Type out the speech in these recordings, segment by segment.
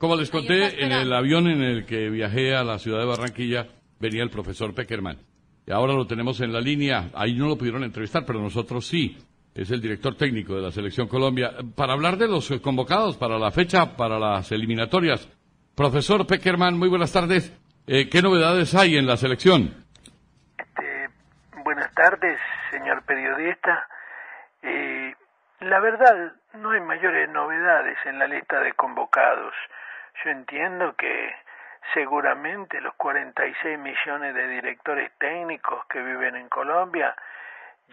Como les conté, en el avión en el que viajé a la ciudad de Barranquilla venía el profesor Peckerman. Y ahora lo tenemos en la línea. Ahí no lo pudieron entrevistar, pero nosotros sí. Es el director técnico de la Selección Colombia. Para hablar de los convocados para la fecha, para las eliminatorias. Profesor Peckerman, muy buenas tardes. Eh, ¿Qué novedades hay en la selección? Este, buenas tardes, señor periodista. Eh, la verdad, no hay mayores novedades en la lista de convocados. Yo entiendo que seguramente los 46 millones de directores técnicos que viven en Colombia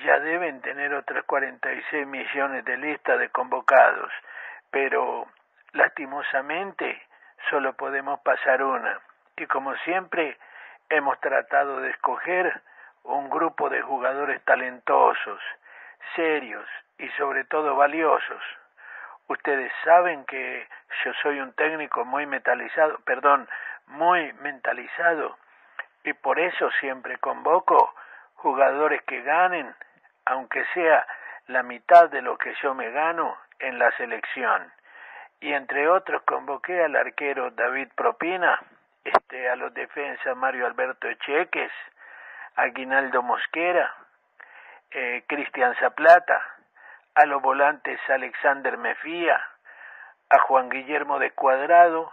ya deben tener otros 46 millones de lista de convocados, pero lastimosamente solo podemos pasar una. Y como siempre, hemos tratado de escoger un grupo de jugadores talentosos, serios y sobre todo valiosos. Ustedes saben que yo soy un técnico muy metalizado, perdón, muy mentalizado y por eso siempre convoco jugadores que ganen, aunque sea la mitad de lo que yo me gano en la selección. Y entre otros convoqué al arquero David Propina, este, a los defensas Mario Alberto Echeques, a Guinaldo Mosquera, eh, Cristian Zaplata, a los volantes Alexander Mefía, a Juan Guillermo de Cuadrado,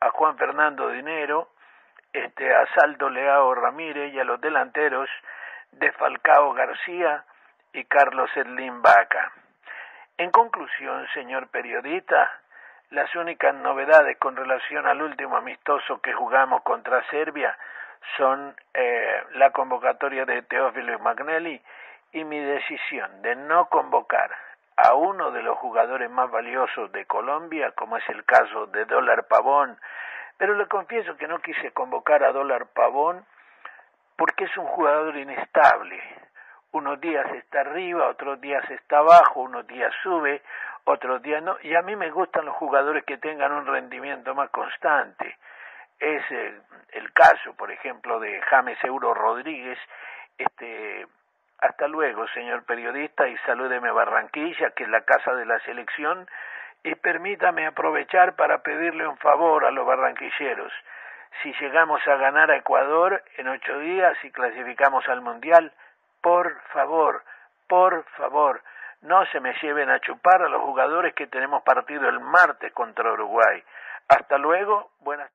a Juan Fernando Dinero, este, a Saldo Leao Ramírez y a los delanteros de Falcao García y Carlos Edlin Vaca. En conclusión, señor periodista, las únicas novedades con relación al último amistoso que jugamos contra Serbia son eh, la convocatoria de Teófilo Magnelli y mi decisión de no convocar a uno de los jugadores más valiosos de Colombia, como es el caso de Dólar Pavón, pero le confieso que no quise convocar a Dólar Pavón porque es un jugador inestable. Unos días está arriba, otros días está abajo, unos días sube, otros días no, y a mí me gustan los jugadores que tengan un rendimiento más constante. Es el, el caso, por ejemplo, de James Euro Rodríguez, este hasta luego, señor periodista, y salúdeme Barranquilla, que es la casa de la selección, y permítame aprovechar para pedirle un favor a los barranquilleros. Si llegamos a ganar a Ecuador en ocho días y clasificamos al Mundial, por favor, por favor, no se me lleven a chupar a los jugadores que tenemos partido el martes contra Uruguay. Hasta luego, buenas